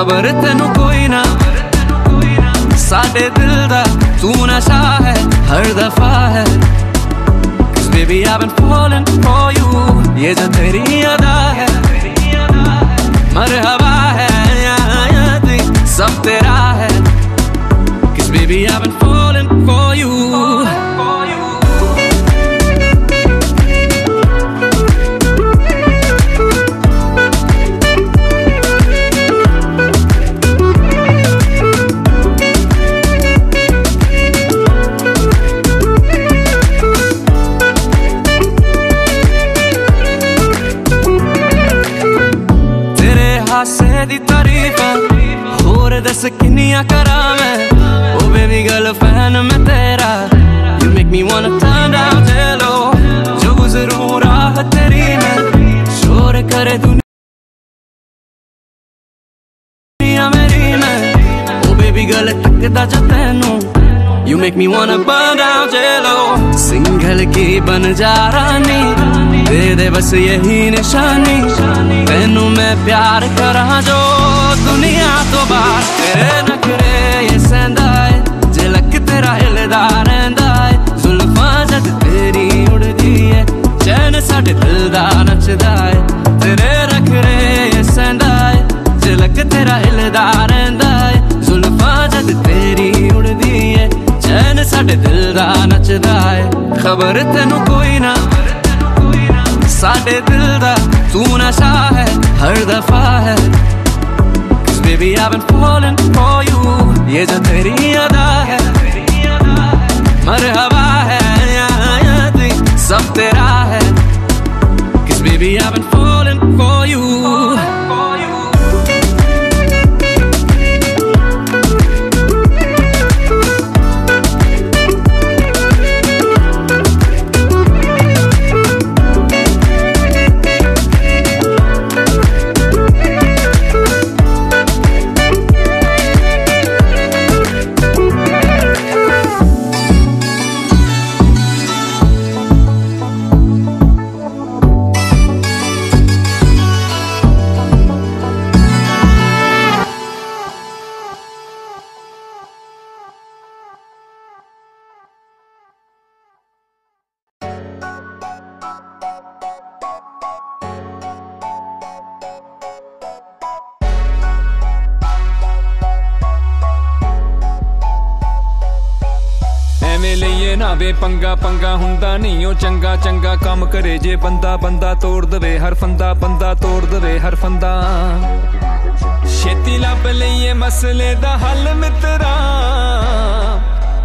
ਖਬਰ ਤੈਨੂੰ ਕੋਈ ਨਾ ਸਾਡੇ ਦਿਲ ਦਾ ਤੂੰ ਨਸ਼ਾ ਹੈ ਹਰ ਦਫਾ ਹੈ Cause baby I've been falling for you ये जो तेरी अदा है मरहबा है या, या, दी, सब तेरा है Cause baby I've been falling for you ना करा मैं। ओ बेबी गर्ल फ़ैन मैं तेरा। You make me wanna turn down hello जो गुजरूं, राह तेरी मैं। शोर करे दुनिया मेरी मैं। ओ बेबी गर्ल तकदा जो तैनू। You make me wanna burn down jello single की बन जा रानी। दे दे बस यही निशानी। तेनू मैं प्यार करा जो दुनिया तो बाहर। ਤੇਰੇ ਨਖਰੇ ਇਹ ਸੈਂਦਾ ਏ। ਜਲਕ ਤੇਰਾ ਹਿਲਦਾ ਰਹਿੰਦਾ ਏ। ਜ਼ੁਲਫਾਂ ਜਦ ਤੇਰੀ ਉੜਦੀ ਏ। ਚੈਨ ਸਾਡੇ ਦਿਲ ਦਾ ਨੱਚਦਾ ਏ। ਤੇਰੇ ਨਖਰੇ ਇਹ ਸੈਂਦਾ ਏ। ਜਲਕ ਤੇਰਾ ਹਿਲਦਾ ਰਹਿੰਦਾ ਏ। ਜ਼ੁਲਫਾਂ ਜਦ ਤੇਰੀ ਉੜਦੀ ਏ। ਚੈਨ ਸਾਡੇ ਦਿਲ ਦਾ ਨੱਚਦਾ ਏ। ਖਬਰ ਤੈਨੂੰ ਕੋਈ ਨਾ, ਸਾਡੇ ਦਿਲ ਦਾ ਤੂੰ ਨਸ਼ਾ ਹੈ। ਹਰ ਦਫਾ ਹੈ। I've been falling for you ये जो तेरी ਲਈਏ ਪੰਗਾ ਪੰਗਾ ਹੁੰਦਾ ਨਹੀਂ ਉਹ ਚੰਗਾ ਚੰਗਾ ਕੰਮ ਕਰੇ। ਜੇ ਬੰਦਾ ਬੰਦਾ ਤੋੜ ਦਵੇ, ਹਰ ਫੰਦਾ ਬੰਦਾ ਤੋੜ ਦਵੇ, ਹਰ ਫੰਦਾ। ਛੇਤੀ ਲੱਭ ਲਈਏ ਮਸਲੇ ਦਾ ਹੱਲ ਮਿੱਤਰਾ।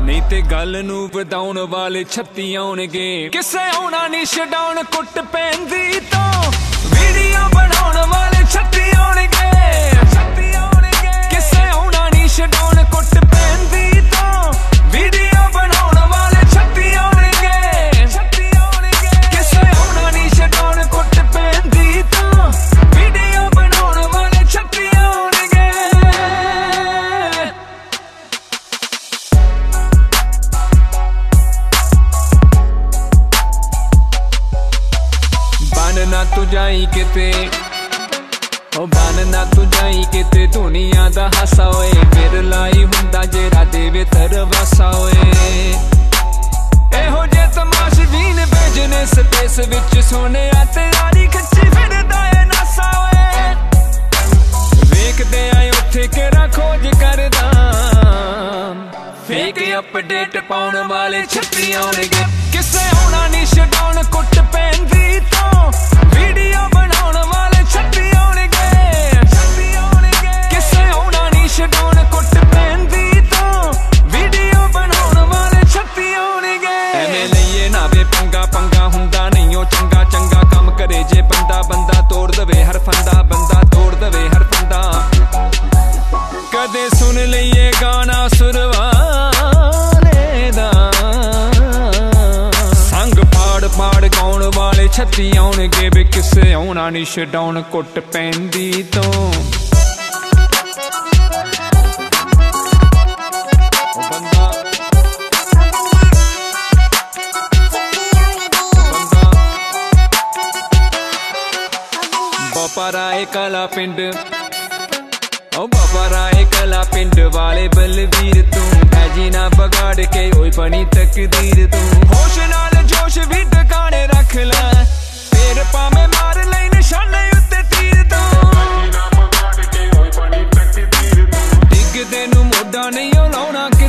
ਨਹੀਂ ਤੇ ਗੱਲ ਨੂੰ ਵਧਾਉਣ ਵਾਲੇ ਛੱਤੀ ਆਉਣਗੇ। ਕਿਸੇ ਆਉਣਾ ਨਹੀਂ ਛਡਾਉਣ ਕੁੱਟ ਪੈਂਦੀ ਤੋਂ। ਵੀਡੀਓ ਬਣਾਉਣ ਵਾਲੇ ਛੱਤੀ ਆਉਣਗੇ। ਛੱਤੀ ਆਉਣਗੇ। ਕਿਸੇ ਆਉਣਾ ਨਹੀਂ ਛਡਾਉਣ ਨਾ ਤੂੰ ਜਾਈ ਕਿਤੇ? ਹੋ ਬਨ ਨਾ ਤੂੰ ਜਾਈ ਕਿਤੇ? ਦੁਨੀਆ ਦਾ ਹਾਸਾ ਓਏ, ਫਿਰ ਲਾਈ ਹੁੰਦਾ ਜਿਹੜਾ ਦੇਵੇ ਤਰਵਾਸਾ ਓਏ। ਇਹੋ ਜੇ ਤਮਾਸ਼ਬੀਨ ਬਿਜ਼ਨਸ ਸਪੇਸ ਵਿੱਚ ਸੋਹਣਿਆ ਤੇ ਯਾਰੀ ਖੱਚੀ ਫਿਰਦਾ ਏ ਨਾਸਾ ਓਏ। ਵੇਖਦੇ ਆਏ ਉੱਥੇ ਕਿਹੜਾ ਖੋਜ ਕਰਦਾ। ਫੇਕ ਅਪਡੇਟ ਪਾਉਣ ਵਾਲੇ ਛੱਤੀ ਆਉਣਗੇ ਕਿਸੇ ਹੋਣਾ ਨਹੀਂ ਛਡਾਉਣ ਕੁੱਟ ਪੈਣ ਛਡਾਉਣ ਕੁੱਟ ਪੈਂਦੀ ਤੋਂ ਬਾਪਾ ਰਾਏ ਕਲਾ ਪਿੰਡ ਓ ਬਾਬਾ ਰਾਏ ਕਲਾ ਪਿੰਡ ਵਾਲੇ ਬਲਵੀਰ ਤੂੰ ਹੈ ਜੀ ਨਾ ਬਗਾੜ ਕੇ ਓਏ ਬਣੀ ਤਕਦੀਰ ਤੂੰ ਹੋਸ਼ ਨਾਲ ਜੋਸ਼ ਵੀ ਟਿਕਾਣੇ ਰੱਖ ਲੈ ਫੇਰ ਪਾਵੇਂ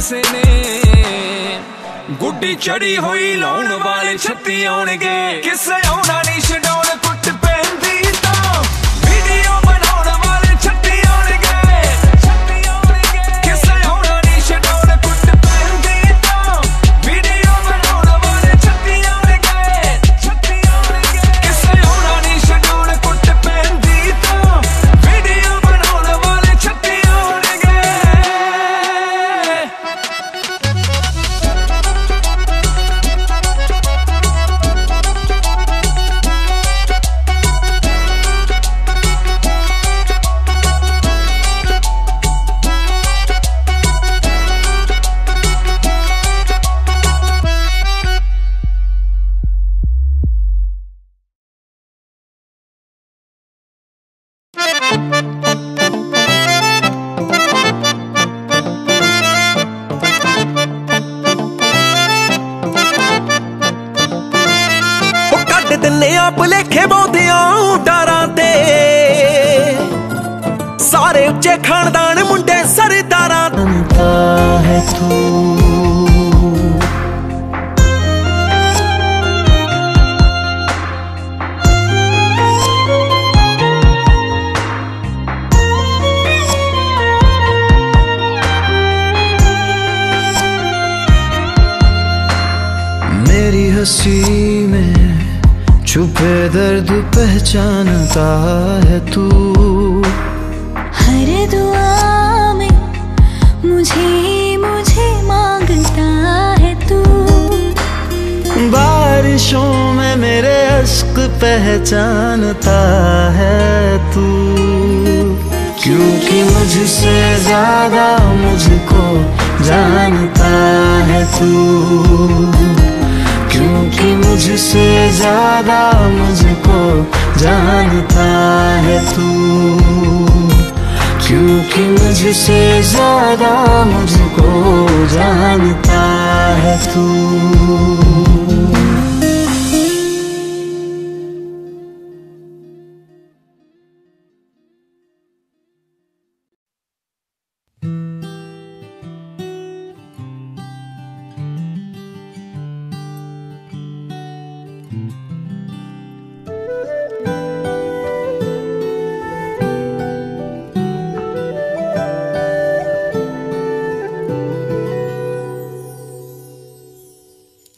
ਲਾਉਣਾ ਨੇ। ਗੁੱਡੀ ਚੜੀ ਹੋਈ ਲਾਉਣ ਵਾਲੇ ਛੱਤੀ ਆਉਣਗੇ। ਕਿਸੇ ਆਉਣਾ ਨਹੀਂ ਛਡਾਉਣ। पहचानता है तू। हर दुआ में मुझे मुझे माँगता है तू। बारिशों में मेरे अश्क पहचानता है तू। क्योंकि मुझसे ज़्यादा मुझको जानता है तू। क्योंकि मुझसे ज़्यादा मुझको जानता है तू। क्योंकि मुझसे ज़्यादा मुझको जानता है तू।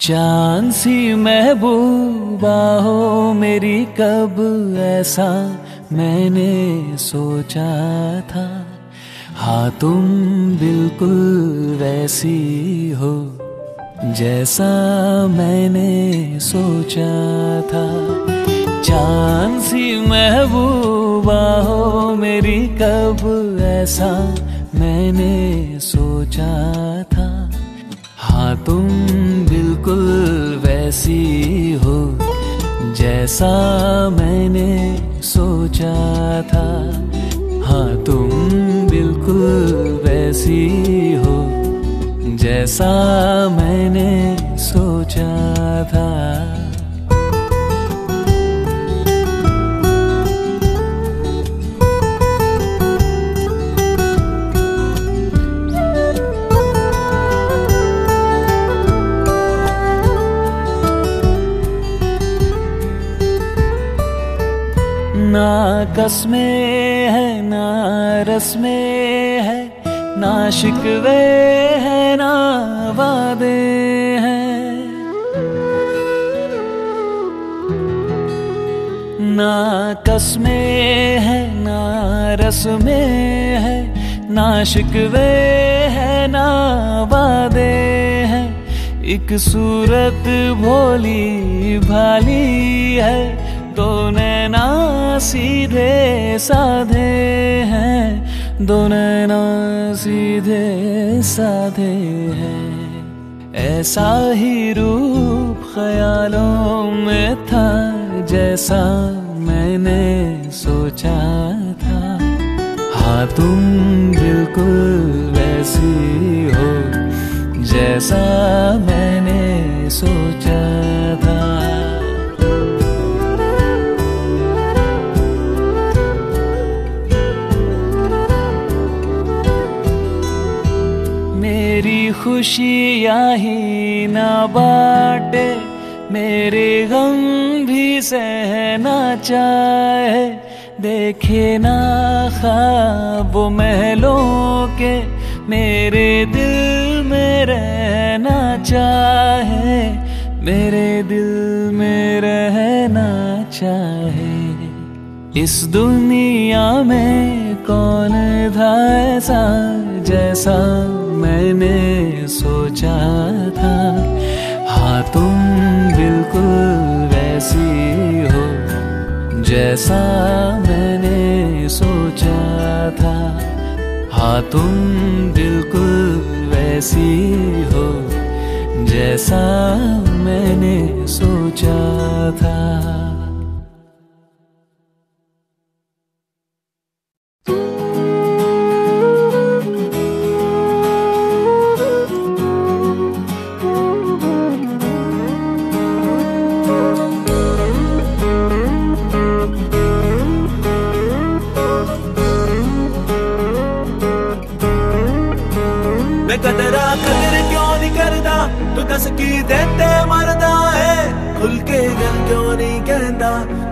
चाँद सी महबूबा हो मेरी, कब ऐसा मैंने सोचा था। हाँ तुम बिल्कुल वैसी हो जैसा मैंने सोचा था। चाँद सी महबूबा हो मेरी, कब ऐसा मैंने सोचा था। हाँ तुम बिल्कुल वैसी हो, जैसा मैंने सोचा था। हाँ तुम बिल्कुल वैसी हो, जैसा मैंने सोचा था। ना कस में है, ना रस में है, ना शिकवे है, ना वादे हैं। ना कस में है, ना रस में है, ना शिकवे है, ना वादे हैं। एक सूरत भोली भाली है दो नैना सीधे साधे हैं। दो नैना सीधे साधे हैं। ऐसा ही रूप ख्यालों में था, जैसा मैंने सोचा था। हाँ तुम बिल्कुल वैसी हो, जैसा मैंने सोचा था। खुशियाँ ही ना बाटे, मेरे गम भी सहना चाहे। देखे ना खाब महलों के, मेरे दिल में रहना चाहे। मेरे दिल में रहना चाहे। इस दुनिया में कौन था ऐसा जैसा मैंने सोचा था। हाँ तुम बिल्कुल वैसी हो जैसा मैंने सोचा था। हाँ तुम बिल्कुल वैसी हो जैसा मैंने सोचा था। की देते मरदा है। खुल के गल क्यों नहीं कहता?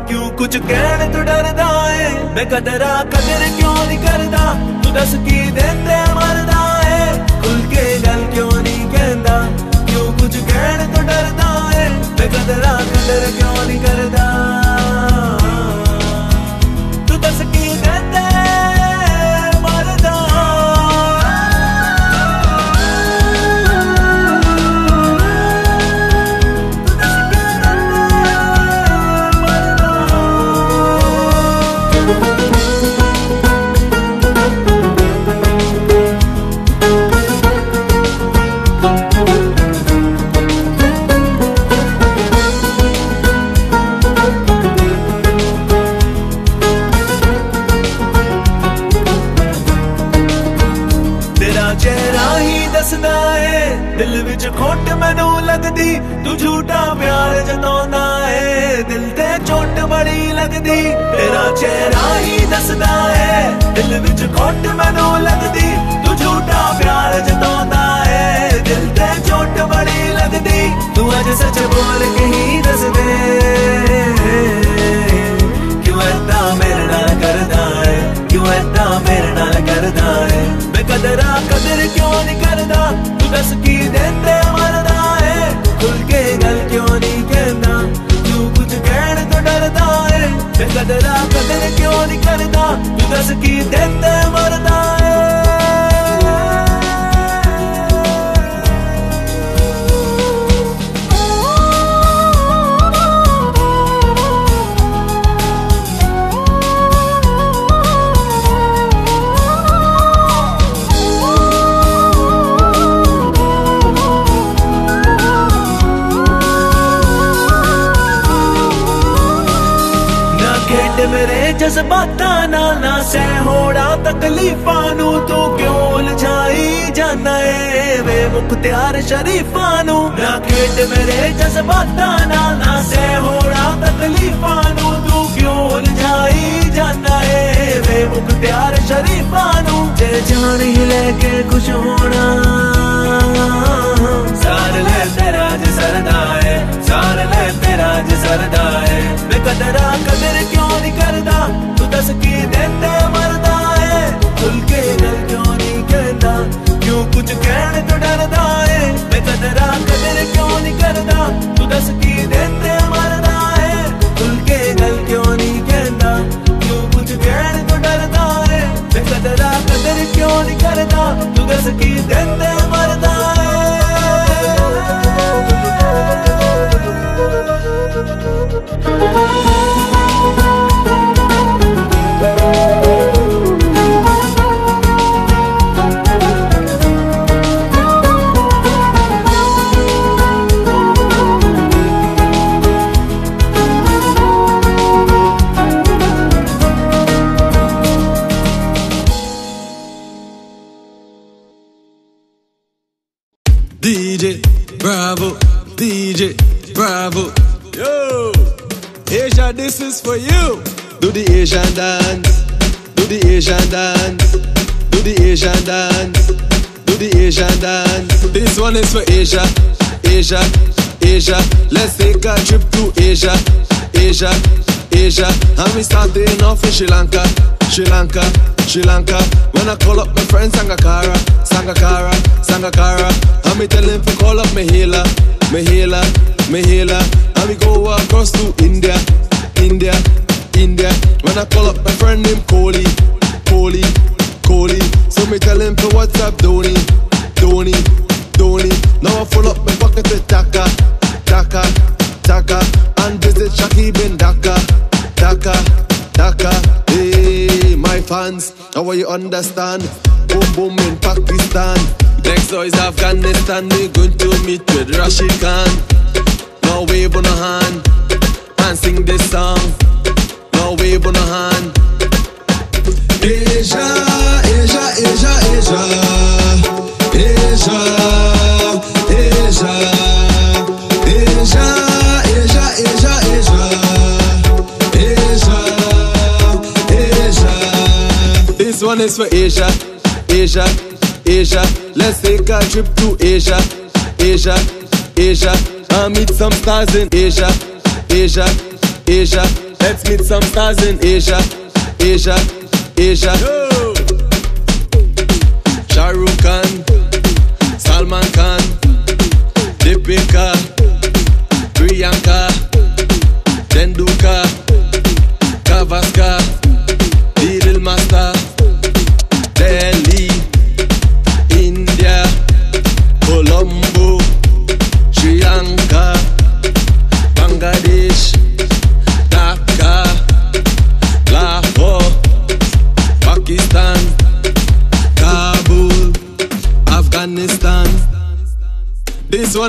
क्यों कुछ कहने तो डरदा है? मैं कदरा कदर क्यों नहीं करदा तू दस की देते मरदा है। खुल के गल क्यों नहीं कहता? क्यों कुछ कहने तो डरदा है? मैं कदरा कदर क्यों नहीं करदा ਪਿਆਰ ਜਤਾਉਂਦਾ ਏ ਦਿਲ ਤੇ ਚੋਟ ਬੜੀ ਲੱਗਦੀ ਤੇਰਾ ਚਿਹਰਾ ਹੀ ਦੱਸਦਾ ਏ ਦਿਲ ਵਿੱਚ ਖੋਟ ਮੈਨੂੰ ਲੱਗਦੀ ਤੂੰ ਝੂਠਾ ਪਿਆਰ ਜਤਾਉਂਦਾ ਏ ਦਿਲ ਤੇ ਚੋਟ ਬੜੀ ਲੱਗਦੀ ਤੂੰ ਅੱਜ ਸੱਚ ਬੋਲ ਕੇ ਹੀ ਦੱਸ ਦੇ ਕਿਉਂ ਏਦਾਂ ਮੇਰੇ ਨਾਲ ਕਰਦਾ ਏ ਕਿਉਂ ਏਦਾਂ ਮੇਰੇ ਨਾਲ ਕਰਦਾ ਏ ਮੈਂ ਕਦਰਾਂ ਕਦਰ ਕਿਉਂ ਨਹੀਂ ਕਰਦਾ ਤੂੰ ਦੱਸ ਕੀ ਦਿੰਦੇ ਕਦਰਾਂ ਕਦਰ ਕਿਉਂ ਨਹੀਂ ਕਰਦਾ? ਤੂੰ ਦੱਸ ਕੀ ਦਿੰਦਾ? ਜਜ਼ਬਾਤਾਂ ਨਾਲ ਨਾ ਸਹਿ ਹੋੜਾ, ਤਕਲੀਫਾਂ ਨੂੰ ਤੂੰ ਕਿਉਂ ਉਲਝਾਈ ਜਾਂਦਾ ਏ? ਵੇ ਮੁਖਤਿਆਰ ਸ਼ਰੀਫਾਂ ਨੂੰ ਨਾ ਖੇਡ ਮੇਰੇ ਜਜ਼ਬਾਤਾਂ ਨਾਲ ਨਾ ਸਹਿ ਹੋੜਾ, ਤਕਲੀਫਾਂ ਨੂੰ ਤੂੰ ਕਿਉਂ ਉਲਝਾਈ ਜਾਂਦਾ ਏ ਵੇ ਮੁਖਤਿਆਰ ਸ਼ਰੀਫਾਂ ਨੂੰ ਜੇ ਜਾਨ ਹੀ ਲੈ ਕੇ ਖੁਸ਼ ਹੋਣਾ ਸਾਰ ਲੈ ਤੇਰਾ ਜ ਸਰਦਾ ਏ ਸਾਰ ਲੈ ਤੇਰਾ ਜ ਸਰਦਾ ਏ ਵੇ ਕਦਰਾ ਕਦਰ ਕਿਉਂ ਨਹੀਂ ਕਰਦਾ ਤੂੰ ਦੱਸ ਕੀ ਦਿੰਦੇ ਮਰਦਾ ਏ ਖੁੱਲ ਕੇ ਗੱਲ ਕਿਉਂ ਨਹੀਂ ਕਹਿੰਦਾ ਕਿਉਂ ਕੁਝ ਕਹਿਣ ਤੋਂ ਡਰਦਾ ਏ ਵੇ ਕਦਰਾ ਕਦਰ ਕਿਉਂ ਨਹੀਂ ਕਰਦਾ ਤੂੰ ਦੱਸ ਕੀ DJ Bravo, DJ Bravo. Yo, Asia, this is for you. Do the Asian dance, do the Asian dance, do the Asian dance, do the Asian dance. This one is for Asia, Asia, Asia. Let's take a trip to Asia, Asia, Asia. And we starting off in Sri Lanka, Sri Lanka, Sri Lanka. When I call up my friend Sangakara, Sangakara, Sangakara. And me tell him to call up Mahila, Mahila, Mahila. And we go across to India, India, India. When I call up my friend named understand? Boom boom in Pakistan. Next door is Afghanistan. We're going to meet with Rashid Khan. This for Asia, Asia, Asia. Let's take a trip to Asia, Asia, Asia. And meet some stars in Asia, Asia, Asia. Let's meet some stars in Asia, Asia, Asia. Shah Rukh Khan, Salman Khan, Deepika, Priyanka,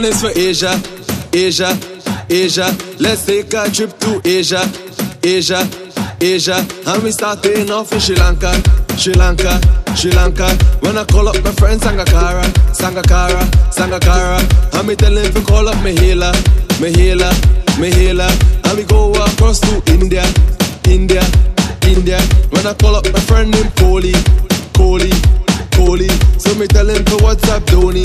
one is for Asia, Asia, Asia. Let's take a trip to Asia, Asia, Asia. And we starting off in Sri Lanka, Sri Lanka, Sri Lanka. When I call up my friend Sangakara, Sangakara, Sangakara. And me tell him to call up Mahila, Mahila, Mahila. And we go across to India, India, India. When I call up my friend named Kohli, Kohli, Kohli. So me tell him to WhatsApp Dhoni,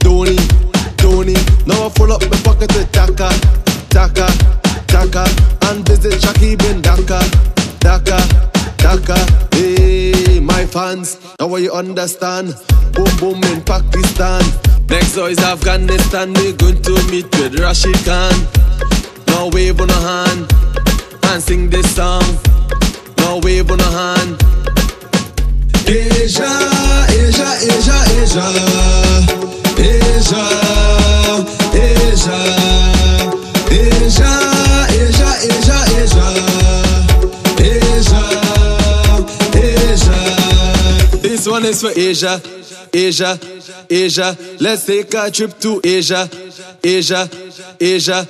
Dhoni, Tony. Now I full up my pocket with Taka, Taka, Taka, and visit Jackie Ben Daka, Daka, Daka. Hey, my fans, now you understand? Boom boom in Pakistan. Next door is Afghanistan. We're going to meet with Rashid Khan. Now wave on a hand and sing this song. Now wave on a hand. Asia, Asia, Asia, Asia, Asia. This one is for Asia, Asia, Asia. Let's take a trip to Asia, Asia, Asia.